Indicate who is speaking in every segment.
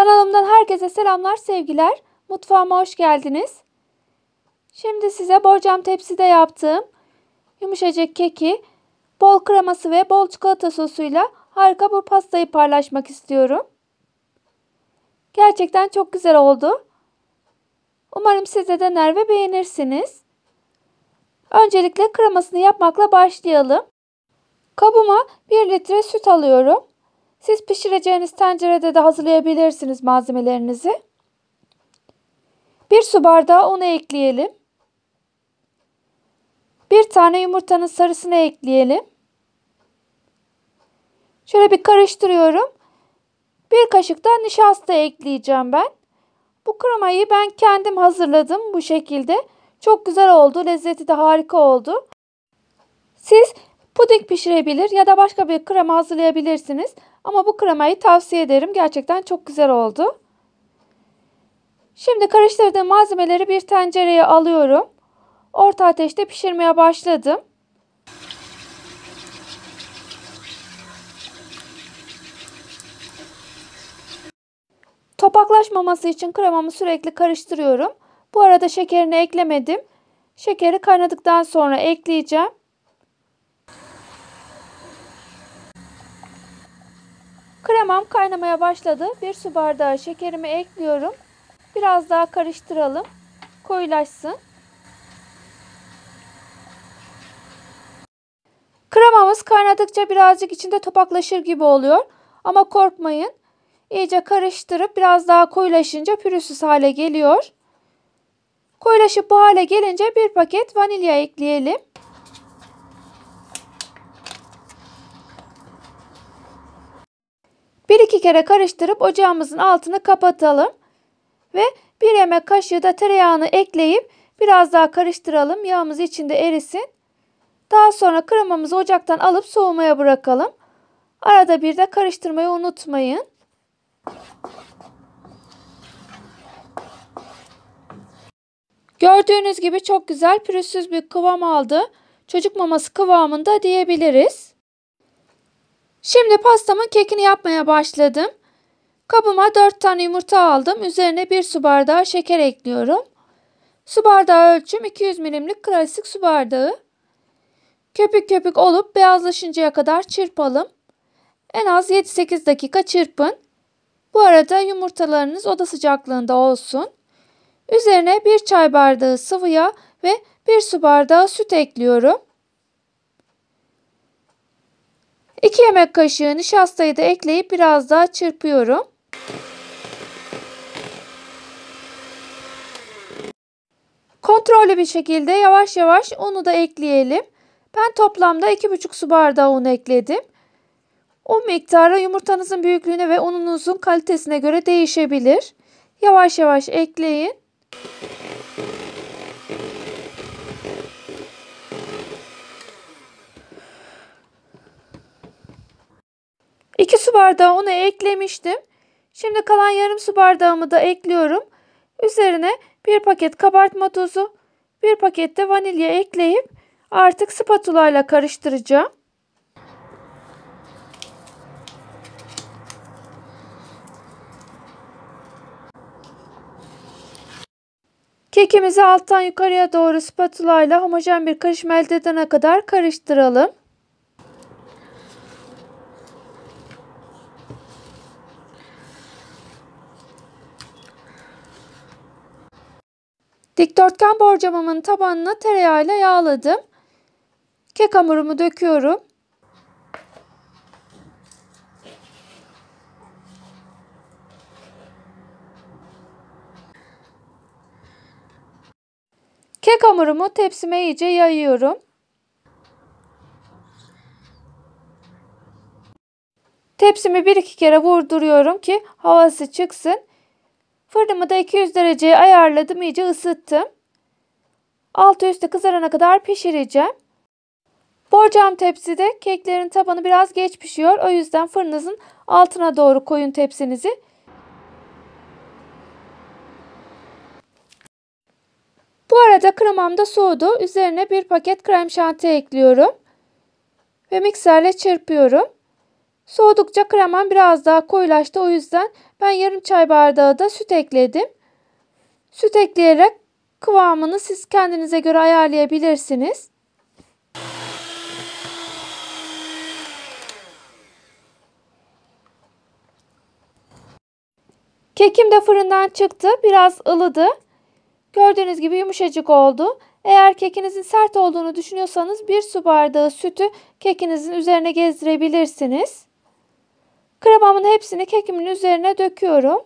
Speaker 1: Kanalımdan herkese selamlar, sevgiler. Mutfağıma hoş geldiniz. Şimdi size borcam tepside yaptığım yumuşacık keki, bol kreması ve bol çikolata sosuyla harika bu pastayı paylaşmak istiyorum. Gerçekten çok güzel oldu. Umarım siz de dener ve beğenirsiniz. Öncelikle kremasını yapmakla başlayalım. Kabıma 1 litre süt alıyorum. Siz pişireceğiniz tencerede de hazırlayabilirsiniz malzemelerinizi. 1 su bardağı unu ekleyelim. 1 tane yumurtanın sarısını ekleyelim. Şöyle bir karıştırıyorum. 1 kaşık da nişasta ekleyeceğim ben. Bu kremayı ben kendim hazırladım bu şekilde. Çok güzel oldu. Lezzeti de harika oldu. Pişirebilir ya da başka bir krema hazırlayabilirsiniz. Ama bu kremayı tavsiye ederim. Gerçekten çok güzel oldu. Şimdi karıştırdığım malzemeleri bir tencereye alıyorum. Orta ateşte pişirmeye başladım. Topaklaşmaması için kremamı sürekli karıştırıyorum. Bu arada şekerini eklemedim. Şekeri kaynadıktan sonra ekleyeceğim. Kremam kaynamaya başladı. Bir su bardağı şekerimi ekliyorum. Biraz daha karıştıralım. Koyulaşsın. Kremamız kaynadıkça birazcık içinde topaklaşır gibi oluyor. Ama korkmayın. İyice karıştırıp biraz daha koyulaşınca pürüzsüz hale geliyor. Koyulaşıp bu hale gelince bir paket vanilya ekleyelim. Bir iki kere karıştırıp ocağımızın altını kapatalım. Ve bir yemek kaşığı da tereyağını ekleyip biraz daha karıştıralım. Yağımız içinde erisin. Daha sonra kremamızı ocaktan alıp soğumaya bırakalım. Arada bir de karıştırmayı unutmayın. Gördüğünüz gibi çok güzel pürüzsüz bir kıvam aldı. Çocuk maması kıvamında diyebiliriz. Şimdi pastamın kekini yapmaya başladım. Kabıma 4 tane yumurta aldım. Üzerine 1 su bardağı şeker ekliyorum. Su bardağı ölçüm 200 milimlik klasik su bardağı. Köpük köpük olup beyazlaşıncaya kadar çırpalım. En az 7-8 dakika çırpın. Bu arada yumurtalarınız oda sıcaklığında olsun. Üzerine 1 çay bardağı sıvı yağ ve 1 su bardağı süt ekliyorum. 2 yemek kaşığı nişastayı da ekleyip biraz daha çırpıyorum. Kontrollü bir şekilde yavaş yavaş unu da ekleyelim. Ben toplamda 2,5 su bardağı un ekledim. Un miktarı yumurtanızın büyüklüğüne ve ununuzun kalitesine göre değişebilir. Yavaş yavaş ekleyin. İki su bardağı unu eklemiştim. Şimdi kalan yarım su bardağımı da ekliyorum. Üzerine bir paket kabartma tozu, bir paket de vanilya ekleyip artık spatula ile karıştıracağım. Kekimizi alttan yukarıya doğru spatula ile homojen bir karışım elde edene kadar karıştıralım. Dikdörtgen borcamımın tabanını tereyağıyla yağladım. Kek hamurumu döküyorum. Kek hamurumu tepsime iyice yayıyorum. Tepsimi bir iki kere vurduruyorum ki havası çıksın. Fırınımı da 200 dereceye ayarladım. iyice ısıttım. Altı üstü kızarana kadar pişireceğim. Borcam tepside keklerin tabanı biraz geç pişiyor. O yüzden fırınızın altına doğru koyun tepsinizi. Bu arada kremam da soğudu. Üzerine bir paket krem şanti ekliyorum. Ve mikserle çırpıyorum. Soğudukça kremam biraz daha koyulaştı. O yüzden ben yarım çay bardağı da süt ekledim. Süt ekleyerek kıvamını siz kendinize göre ayarlayabilirsiniz. Kekim de fırından çıktı. Biraz ılıdı. Gördüğünüz gibi yumuşacık oldu. Eğer kekinizin sert olduğunu düşünüyorsanız bir su bardağı sütü kekinizin üzerine gezdirebilirsiniz. Kremamın hepsini kekimin üzerine döküyorum.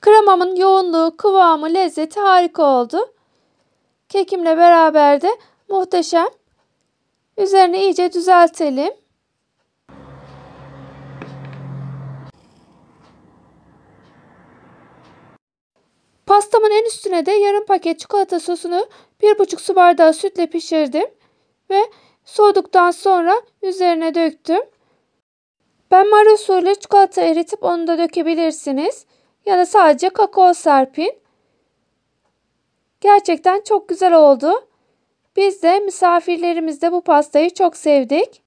Speaker 1: Kremamın yoğunluğu, kıvamı, lezzeti harika oldu. Kekimle beraber de muhteşem. Üzerine iyice düzeltelim. Pastamın en üstüne de yarım paket çikolata sosunu bir buçuk su bardağı sütle pişirdim ve soğuduktan sonra üzerine döktüm. Ben mara suyuyla çikolata eritip onu da dökebilirsiniz. Ya da sadece kakao serpin. Gerçekten çok güzel oldu. Biz de misafirlerimiz de bu pastayı çok sevdik.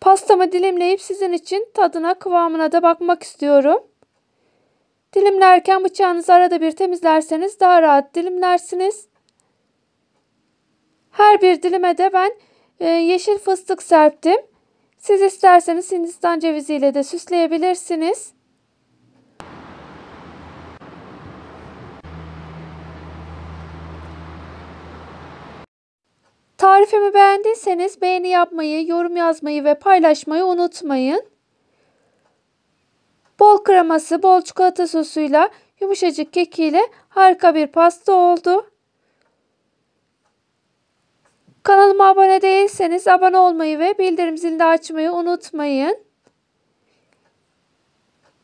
Speaker 1: Pastamı dilimleyip sizin için tadına kıvamına da bakmak istiyorum. Dilimlerken bıçağınızı arada bir temizlerseniz daha rahat dilimlersiniz. Her bir dilime de ben e, yeşil fıstık serptim. Siz isterseniz Hindistan ceviziyle de süsleyebilirsiniz. Tarifimi beğendiyseniz beğeni yapmayı, yorum yazmayı ve paylaşmayı unutmayın. Bol kreması, bol çikolata sosuyla yumuşacık kekiyle harika bir pasta oldu. Kanalıma abone değilseniz abone olmayı ve bildirim zilini açmayı unutmayın.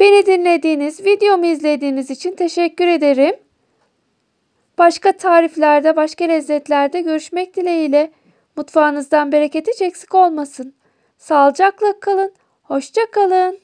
Speaker 1: Beni dinlediğiniz, videomu izlediğiniz için teşekkür ederim. Başka tariflerde, başka lezzetlerde görüşmek dileğiyle. Mutfağınızdan bereket hiç eksik olmasın. Sağlıcakla kalın. Hoşça kalın.